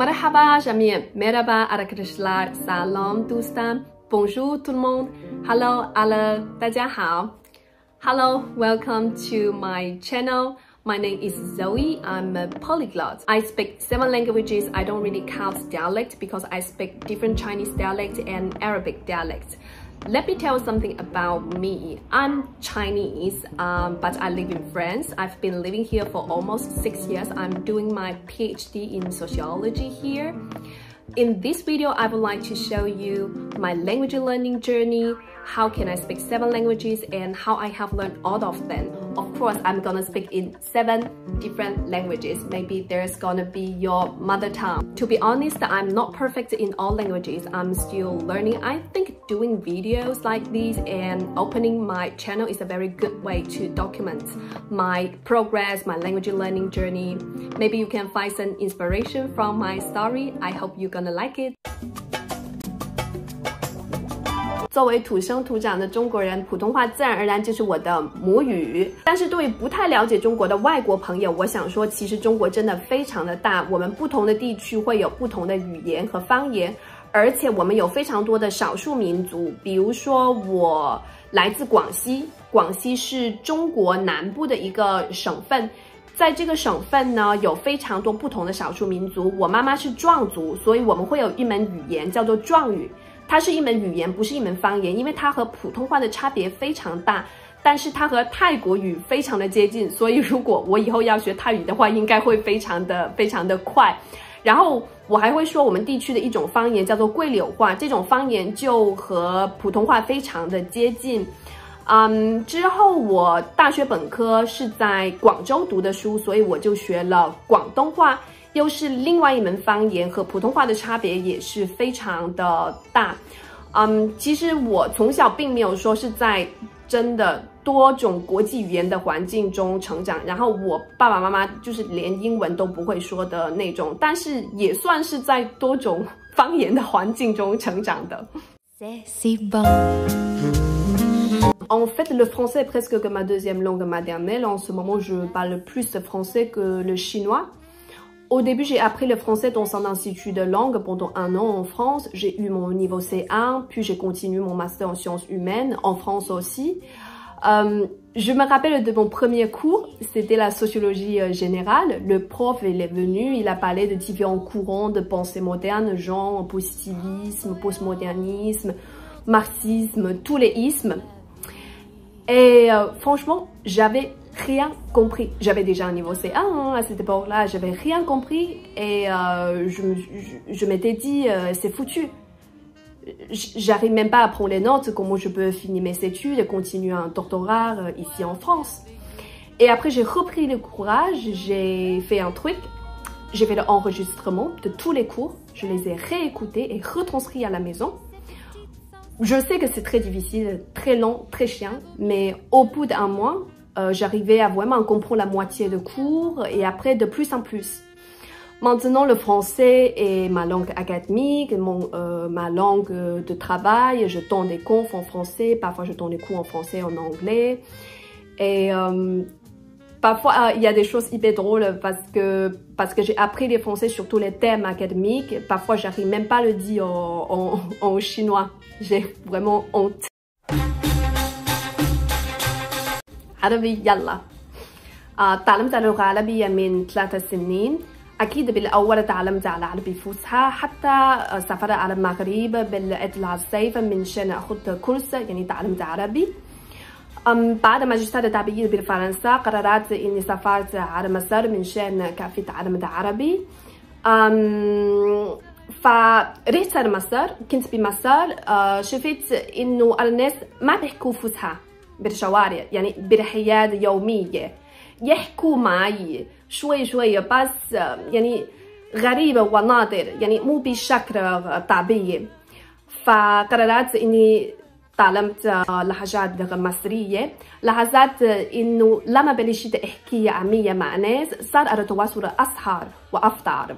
مرحبا جميع merhaba arkadaşlar salam دوستان bonjour tout le monde hello alle 大家好 hello welcome to my channel my name is Zoe. I'm a polyglot. I speak seven languages. I don't really count dialect because I speak different Chinese dialect and Arabic dialect. Let me tell something about me. I'm Chinese, um, but I live in France. I've been living here for almost six years. I'm doing my PhD in sociology here. In this video, I would like to show you my language learning journey, how can I speak seven languages and how I have learned all of them. Of course, I'm gonna speak in seven different languages. Maybe there's gonna be your mother tongue. To be honest, I'm not perfect in all languages. I'm still learning. I think doing videos like these and opening my channel is a very good way to document my progress, my language learning journey. Maybe you can find some inspiration from my story. I hope you're gonna like it. 作为土生土长的中国人，普通话自然而然就是我的母语。但是对于不太了解中国的外国朋友，我想说，其实中国真的非常的大，我们不同的地区会有不同的语言和方言，而且我们有非常多的少数民族。比如说，我来自广西，广西是中国南部的一个省份，在这个省份呢，有非常多不同的少数民族。我妈妈是壮族，所以我们会有一门语言叫做壮语。它是一门语言，不是一门方言，因为它和普通话的差别非常大，但是它和泰国语非常的接近，所以如果我以后要学泰语的话，应该会非常的非常的快。然后我还会说我们地区的一种方言，叫做桂柳话，这种方言就和普通话非常的接近。嗯，之后我大学本科是在广州读的书，所以我就学了广东话。又是另外一门方言，和普通话的差别也是非常的大。嗯，其实我从小并没有说是在真的多种国际语言的环境中成长，然后我爸爸妈妈就是连英文都不会说的那种，但是也算是在多种方言的环境中成长的。En fait, le français est presque comme ma deuxième langue maternelle. En ce moment, je parle plus français que le chinois. Au début, j'ai appris le français dans un institut de langue pendant un an en France. J'ai eu mon niveau C1, puis j'ai continué mon master en sciences humaines en France aussi. Euh, je me rappelle de mon premier cours, c'était la sociologie euh, générale. Le prof, il est venu, il a parlé de différents courants de pensée moderne, genre positivisme, postmodernisme, marxisme, tous les ismes. Et euh, franchement, j'avais rien compris. J'avais déjà un niveau C1 hein, à cette époque-là, j'avais rien compris et euh, je, m'étais dit euh, c'est foutu. J'arrive même pas à prendre les notes, comment je peux finir mes études et continuer un doctorat euh, ici en France. Et après j'ai repris le courage, j'ai fait un truc, j'ai fait l'enregistrement de tous les cours, je les ai réécoutés et retranscrits à la maison. Je sais que c'est très difficile, très long, très chiant, mais au bout d'un mois, euh, j'arrivais à vraiment comprendre la moitié de cours et après de plus en plus. Maintenant, le français est ma langue académique, euh, ma langue de travail. Je donne des confs en français, parfois je donne des cours en français en anglais. Et euh, parfois, ah, il y a des choses hyper drôles parce que, parce que j'ai appris le français sur tous les thèmes académiques. Parfois, j'arrive même pas à le dire en chinois. J'ai vraiment honte. عربي يلا. آه تعلمت اللغة العربية من ثلاثة سنين. أكيد بالأول تعلمت على عربي فصحى حتى سافرت على المغرب بالإطلاع الصيف من شان أخذ كورس يعني تعلمت عربي. بعد ما اجتهدت التعبير بالفرنسا قررت إني سافرت على مصر من شان كيف تعلمت عربي. أم فرحت لمصر كنت بمصر. شفت إنه الناس ما بيحكوا فصحى. بالشوارع يعني برحيات يومية. يحكوا معي شوي شوي بس يعني غريبة ونادر يعني مو بشكل طبيعي. فقررت إني تعلمت لهجات مصرية. لاحظت إنه لما بلشت أحكي عامية مع ناس صار التواصل أسهل وأفضل.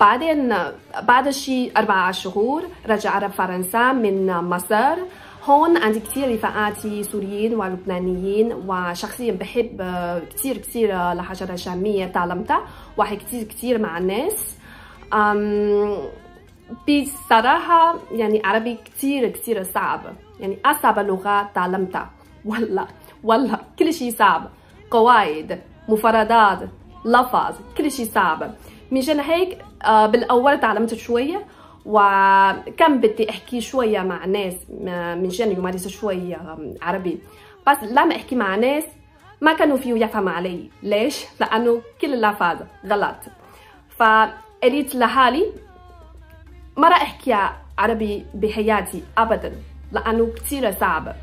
بعدين بعد شي أربعة شهور رجعت فرنسا من مصر. هون عندي كتير رفقاتي سوريين ولبنانيين وشخصيا بحب كتير كتير لهجة الشامية تعلمتها وحكي كتير كتير مع الناس بصراحة يعني عربي كتير كتير صعب. يعني أصعب لغة تعلمتها. والله والله كل شيء صعب. قواعد مفردات لفظ كل شيء صعب. مشان هيك بالأول تعلمت شوية وكان بدي أحكي شوية مع ناس مشان يمارس شوية عربي. بس لما أحكي مع ناس ما كانوا فيه يفهم علي. ليش؟ لأنه كل اللفظ غلط. فقلت لحالي ما راح أحكي عربي بحياتي ابدا لأنه كثير صعب.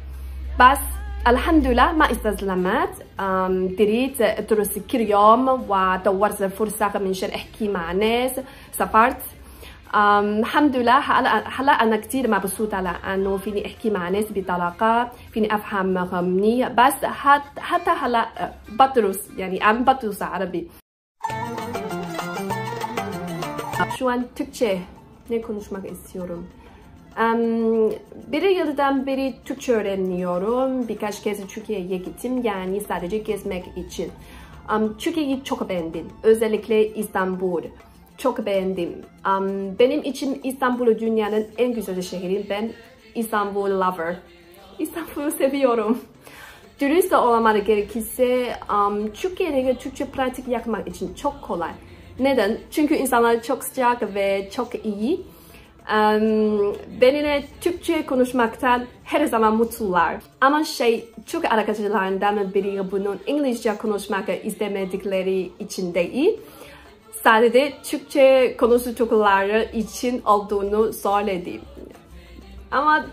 بس الحمد لله ما استسلمت. دريت ادرس كل يوم ودورت فرصة منشان أحكي مع ناس. سافرت الحمد لله هلا انا كثير مبسوطه لانه فيني احكي مع ناس بطلاقه فيني افهم منيح bas حتى هلا بدرس يعني عم بدرس عربي şu an Türkçe ne konuşmak istiyorum. Um, bir yıldan beri Türkçe öğreniyorum. Birkaç kez Türkiye'ye gittim yani sadece gezmek için. Um, Türkiye'yi çok beğendim. Özellikle İstanbul. Çok beğendim. Um, benim için İstanbul dünyanın en güzel şehri. Ben İstanbul lover. İstanbul'u seviyorum. Dürüst olmak gerekirse um, Türkiye'de Türkçe pratik yapmak için çok kolay. Neden? Çünkü insanlar çok sıcak ve çok iyi. Um, benimle Türkçe konuşmaktan her zaman mutlular. Ama şey, Türk arkadaşlarından biri bunun İngilizce konuşmak istemedikleri için değil. Sadece Türkçe konuştukları için olduğunu söyledi. Ama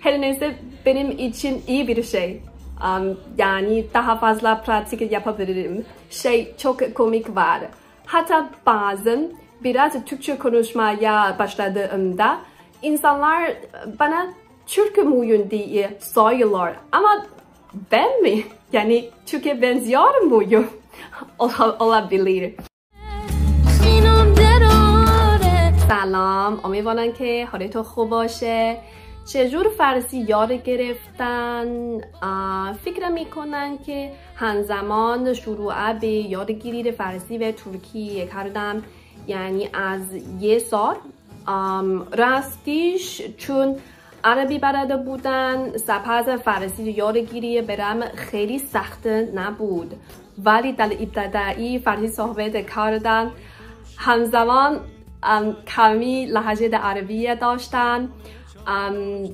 her neyse benim için iyi bir şey. Um, yani daha fazla pratik yapabilirim. Şey çok komik var. Hatta bazen biraz Türkçe konuşmaya başladığımda insanlar bana Türk müyün diye soruyorlar. Ama ben mi? Yani Türk'e benziyor muyum? olabilir. سلام. امیدوارم که حالتون خوب باشه. چجور فارسی یاد گرفتن؟ فکر می‌کنن که همزمان شروع به یادگیری فارسی و ترکی کردم یعنی از یه سال. راستیش چون عربی بلده بودن سپس فارسی یادگیری برم خیلی سخت نبود. ولی در ابتدایی فارسی صحبت کردن همزمان کمی لحجه عربی داشتن.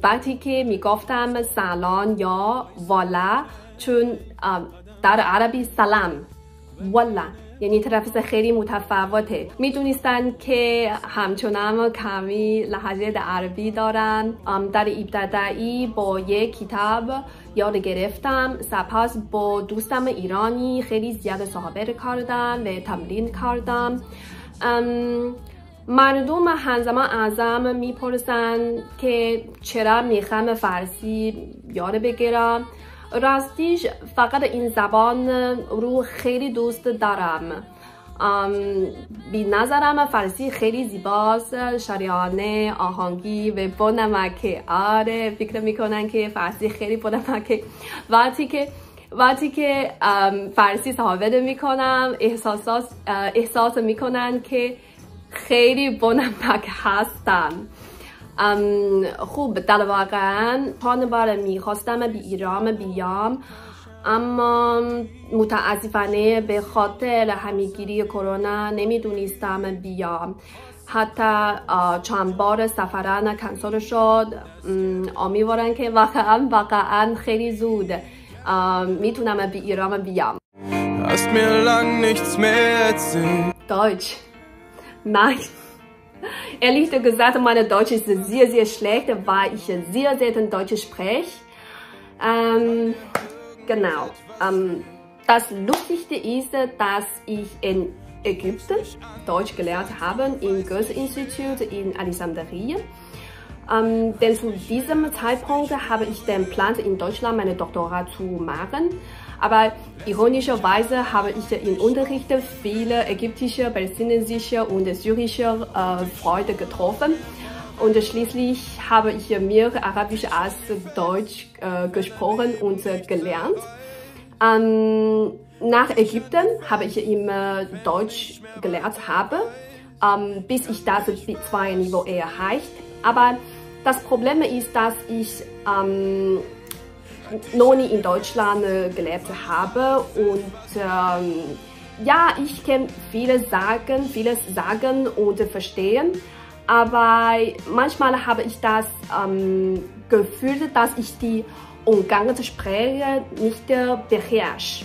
وقتی که می‌گفتم سلام یا والا چون در عربی سلام والا یعنی تلفظ خیلی متفاوته. می‌دونستن که همچنان کمی لحجه عربی دارن. در ابتدایی با یک کتاب یاد گرفتم. سپس با دوستم ایرانی خیلی زیاد صحبت کردم و تمرین کردم. مردم همزمان ازم می‌پرسن که چرا می‌خوام فارسی یاد بگیرم. راستیش فقط این زبان رو خیلی دوست دارم. بی نظرم فارسی خیلی زیباست. شریانه آهنگی و با نمکه آره فکر می‌کنن که فارسی خیلی با نمکه وقتی که وقتی که فارسی صحبت می‌کنم احساسات احساس می‌کنن که خیلی بانمک هستن. خوب در واقعا چند بار می‌خواستم به ایران بیام. اما متاسفانه به خاطر همیگیری کرونا نمی‌دونستم بیام. حتی چند بار سفران کنسل شد. امیدوارم که واقعا واقعا خیلی زود می‌تونم به ایران بیام. Hast mir lang nichts mehr erzählt. Deutsch. Nein. Ehrlich gesagt, meine Deutsch ist sehr, sehr schlecht, weil ich sehr selten Deutsch spreche. Ähm, genau. Ähm, das Lustigste ist, dass ich in Ägypten Deutsch gelernt habe, im Goethe-Institut in Alexandria. Ähm, denn zu diesem Zeitpunkt habe ich den Plan, in Deutschland meine Doktorat zu machen. Aber ironischerweise habe ich im Unterricht viele ägyptische, palästinensische und syrische äh, Freunde getroffen. Und schließlich habe ich mehr Arabisch als Deutsch äh, gesprochen und äh, gelernt. Ähm, nach Ägypten habe ich immer Deutsch gelernt habe. ähm, bis ich das B2-Niveau erreicht. Aber das Problem ist, dass ich ähm, noch nie in Deutschland äh, gelebt habe und ähm, ja, ich kann vieles sagen, vieles sagen und verstehen, aber manchmal habe ich das ähm, Gefühl, dass ich die Umgangssprache nicht beherrsche.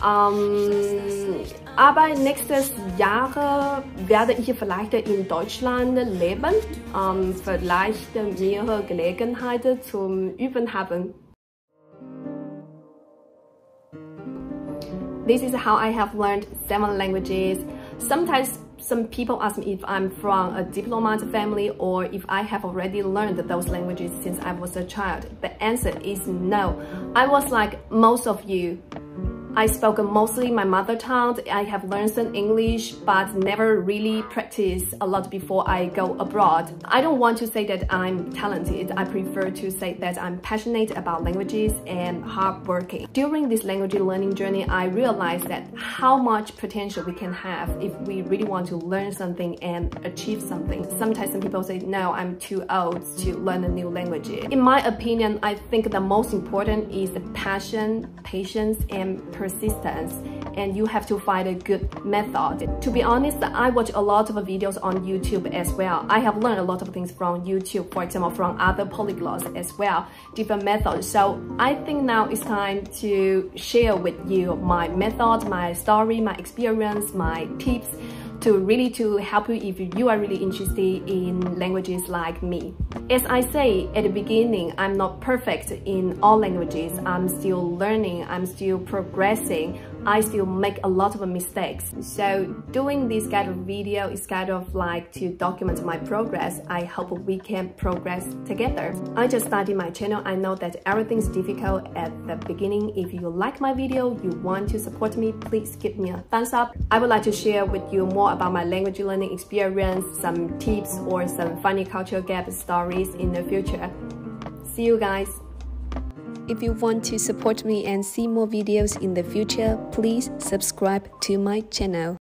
Ähm, aber nächstes Jahr werde ich vielleicht in Deutschland leben, ähm, vielleicht mehrere Gelegenheiten zum Üben haben. This is how I have learned seven languages. Sometimes some people ask me if I'm from a diplomat family or if I have already learned those languages since I was a child. The answer is no. I was like most of you. I spoke mostly my mother tongue. I have learned some English, but never really practiced a lot before I go abroad. I don't want to say that I'm talented. I prefer to say that I'm passionate about languages and hardworking. During this language learning journey, I realized that how much potential we can have if we really want to learn something and achieve something. Sometimes some people say, no, I'm too old to learn a new language. In my opinion, I think the most important is the passion, patience, and persistence persistence and you have to find a good method. To be honest, I watch a lot of videos on YouTube as well. I have learned a lot of things from YouTube, for example, from other polyglots as well, different methods. So I think now it's time to share with you my method, my story, my experience, my tips, to really to help you if you are really interested in languages like me. As I say at the beginning, I'm not perfect in all languages. I'm still learning, I'm still progressing. I still make a lot of mistakes. So doing this kind of video is kind of like to document my progress. I hope we can progress together. I just started my channel. I know that everything's difficult at the beginning. If you like my video, you want to support me, please give me a thumbs up. I would like to share with you more about my language learning experience, some tips or some funny cultural gap stories in the future. See you guys! If you want to support me and see more videos in the future, please subscribe to my channel.